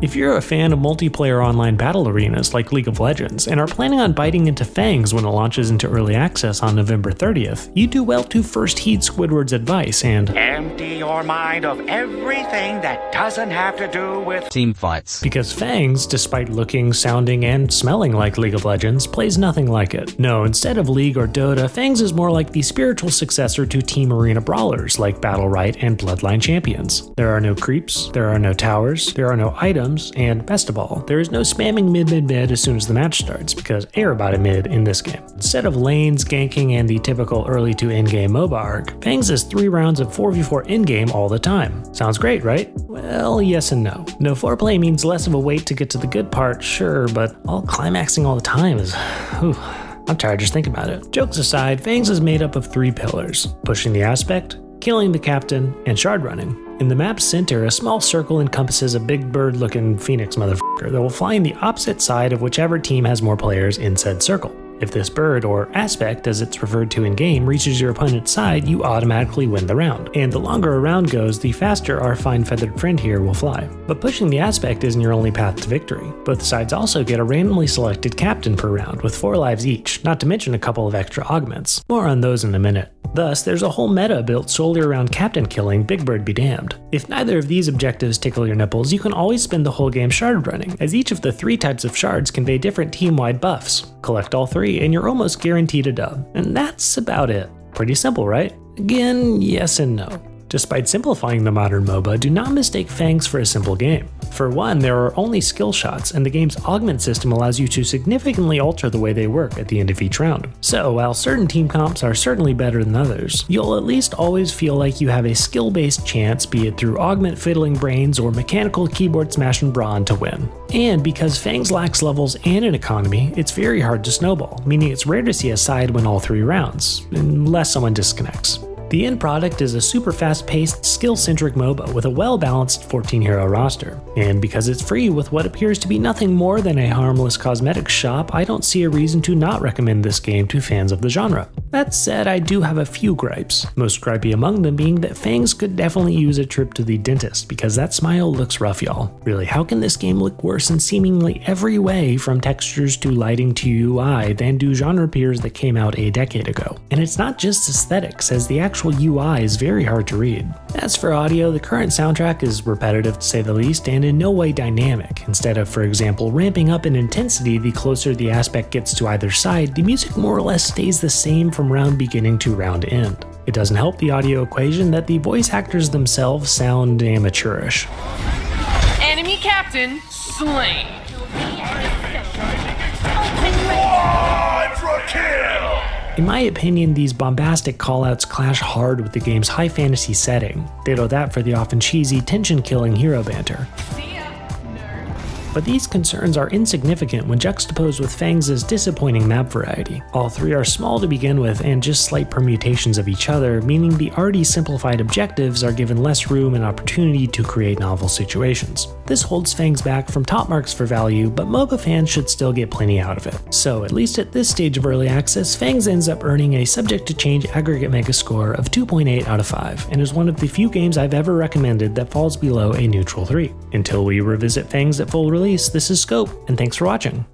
If you're a fan of multiplayer online battle arenas like League of Legends and are planning on biting into Fangs when it launches into early access on November 30th, you do well to first heed Squidward's advice and Empty your mind of everything that doesn't have to do with team fights. Because Fangs, despite looking, sounding, and smelling like League of Legends, plays nothing like it. No, instead of League or Dota, Fangs is more like the spiritual successor to Team Arena brawlers like Battle Battlerite and Bloodline Champions. There are no creeps, there are no towers, there are no items, and best of all, there is no spamming mid mid mid as soon as the match starts, because everybody mid in this game. Instead of lanes, ganking, and the typical early to end game MOBA arc, Fangs is 3 rounds of 4v4 in game all the time. Sounds great, right? Well, yes and no. No foreplay means less of a wait to get to the good part, sure, but all climaxing all the time is. Whew, I'm tired just thinking about it. Jokes aside, Fangs is made up of three pillars pushing the aspect, killing the captain, and shard running. In the map's center, a small circle encompasses a big bird looking phoenix motherfucker that will fly in the opposite side of whichever team has more players in said circle. If this bird, or aspect as it's referred to in game, reaches your opponent's side, you automatically win the round. And the longer a round goes, the faster our fine feathered friend here will fly. But pushing the aspect isn't your only path to victory. Both sides also get a randomly selected captain per round, with 4 lives each, not to mention a couple of extra augments. More on those in a minute. Thus, there's a whole meta built solely around captain killing, Big Bird be damned. If neither of these objectives tickle your nipples, you can always spend the whole game shard running, as each of the three types of shards convey different team wide buffs. Collect all three, and you're almost guaranteed a dub. And that's about it. Pretty simple, right? Again, yes and no. Despite simplifying the modern MOBA, do not mistake Fangs for a simple game. For one, there are only skill shots, and the game's augment system allows you to significantly alter the way they work at the end of each round. So, while certain team comps are certainly better than others, you'll at least always feel like you have a skill based chance, be it through augment fiddling brains or mechanical keyboard smashing brawn, to win. And because Fangs lacks levels and an economy, it's very hard to snowball, meaning it's rare to see a side win all three rounds, unless someone disconnects. The end product is a super fast paced, skill centric MOBA with a well balanced 14 hero roster. And because it's free with what appears to be nothing more than a harmless cosmetics shop, I don't see a reason to not recommend this game to fans of the genre. That said, I do have a few gripes, most gripey among them being that Fangs could definitely use a trip to the dentist because that smile looks rough, y'all. Really, how can this game look worse in seemingly every way from textures to lighting to UI than do genre peers that came out a decade ago? And it's not just aesthetics, as the actual UI is very hard to read. As for audio, the current soundtrack is repetitive to say the least and in no way dynamic. Instead of, for example, ramping up in intensity the closer the aspect gets to either side, the music more or less stays the same from round beginning to round end. It doesn't help the audio equation that the voice actors themselves sound amateurish. Enemy captain slain. In my opinion, these bombastic callouts clash hard with the game's high fantasy setting. Ditto that for the often cheesy, tension killing hero banter. But these concerns are insignificant when juxtaposed with Fangs' disappointing map variety. All three are small to begin with and just slight permutations of each other, meaning the already simplified objectives are given less room and opportunity to create novel situations. This holds Fangs back from top marks for value, but MOBA fans should still get plenty out of it. So, at least at this stage of early access, Fangs ends up earning a subject to change aggregate mega score of 2.8 out of 5, and is one of the few games I've ever recommended that falls below a neutral 3. Until we revisit Fangs at full release, this is Scope, and thanks for watching.